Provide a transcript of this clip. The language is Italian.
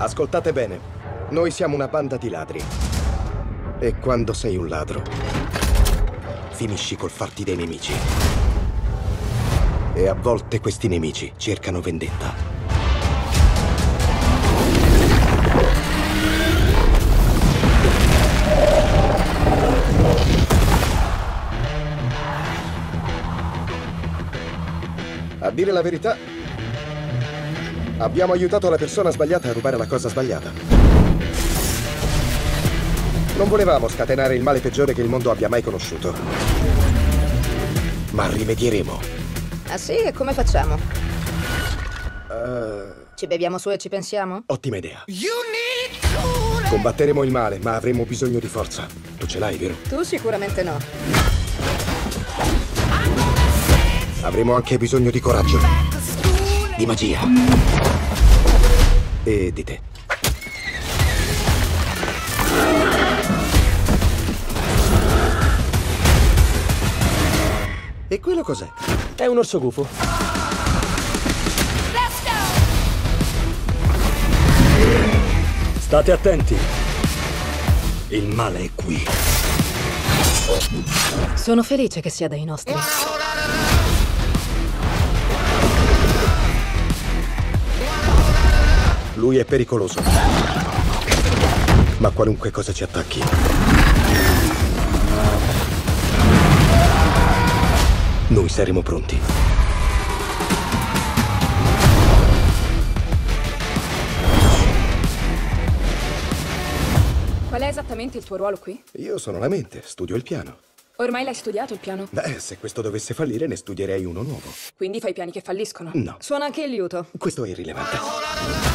Ascoltate bene. Noi siamo una banda di ladri. E quando sei un ladro, finisci col farti dei nemici. E a volte questi nemici cercano vendetta. A dire la verità, abbiamo aiutato la persona sbagliata a rubare la cosa sbagliata. Non volevamo scatenare il male peggiore che il mondo abbia mai conosciuto. Ma rimedieremo. Ah sì? E come facciamo? Eh, Ci beviamo su e ci pensiamo? ottima idea. Combatteremo il male, ma avremo bisogno di forza. Tu ce l'hai, vero? Tu sicuramente no. Avremo anche bisogno di coraggio. Di magia. E di te. E quello cos'è? È un orso gufo. State attenti. Il male è qui. Sono felice che sia dai nostri. Lui è pericoloso. Ma qualunque cosa ci attacchi. Noi saremo pronti. Qual è esattamente il tuo ruolo qui? Io sono la mente, studio il piano. Ormai l'hai studiato il piano? Beh, se questo dovesse fallire, ne studierei uno nuovo. Quindi fai piani che falliscono? No, Suona anche il liuto. questo è irrilevante.